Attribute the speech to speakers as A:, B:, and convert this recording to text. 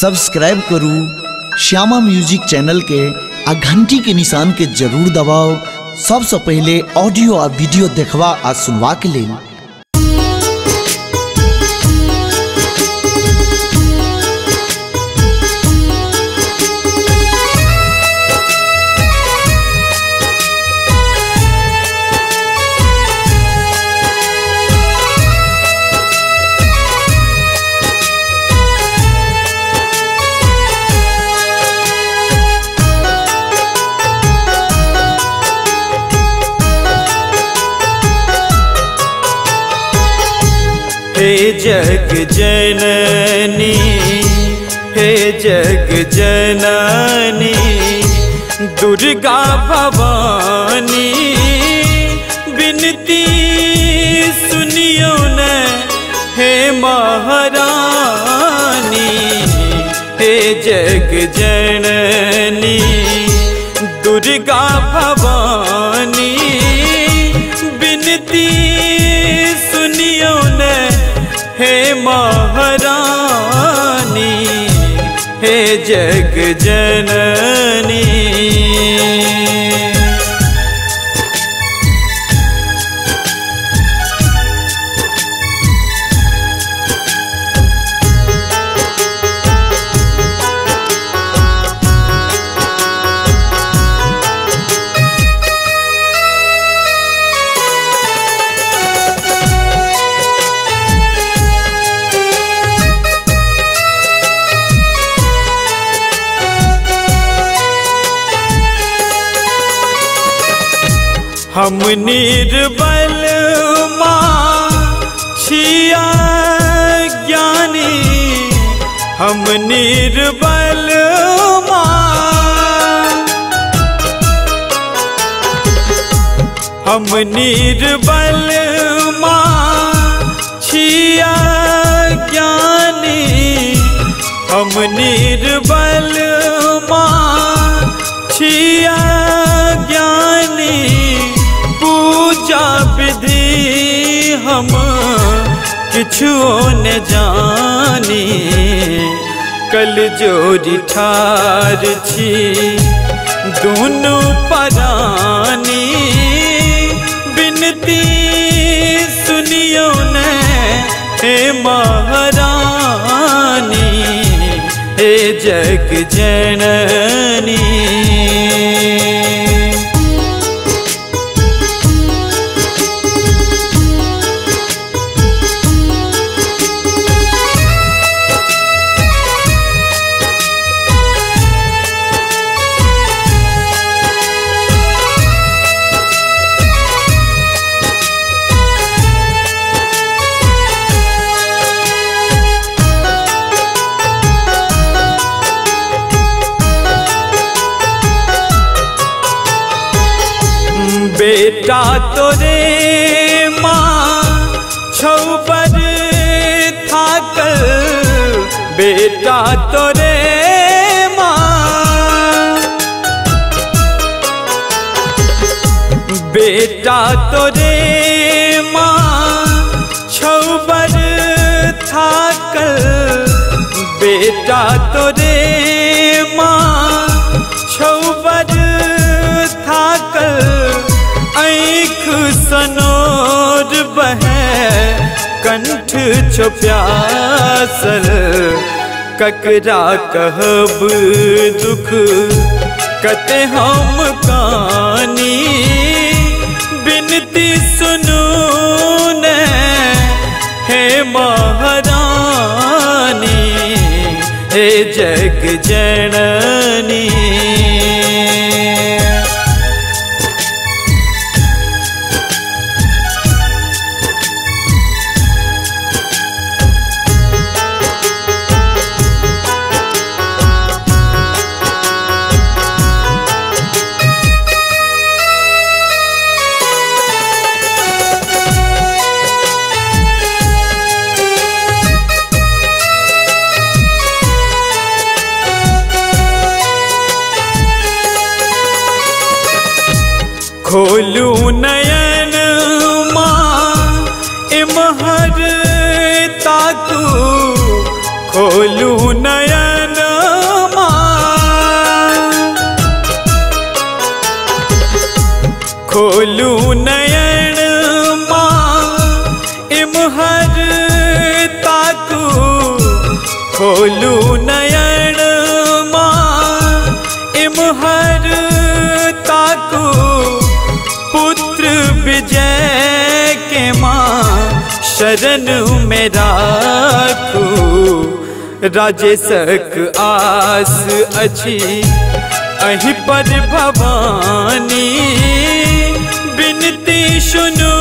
A: Subscribe करू Shyama music channel के आ घंटी के निशान के ज़रूर दबाओ। सबसे पहले ऑडियो आ वीडियो देखवा आ सुनवा के लेल।
B: जग जननी, हे जग जननी, दुर्गा भवानी बिनती सुनियो न हे महारानी, हे जग जननी, दुर्गा भवानी। हे जग जननी। हम निर्बल माँ छिया ज्ञानी। हम निर्बल हम निर्बल माँ छिया ज्ञानी। हम निर्बल किछु न जानी, कल जोड़ी ठार छी दोनों परानी, बिनती सुनियो न, हे महारानी, हे जग जननी। बेटा तोरे माँ छौबर थाकल बेटा तोरे माँ। बेटा तोरे माँ छौबर थाकल बेटा तोरे सनोर बहे, कंठ छो प्यासल ककरा कहब दुख? कते हम कानी बिनती सुनू न, हे महारानी, हे जग जननी। खोलू नयन माँ इमहर तातू खोलू नयन माँ खोलू नयन माँ इमहर तातू खोलू नयन माँ इमहर शरण में राखू राजेशक आस अछि अहि पर भवानी। बिनती सुनु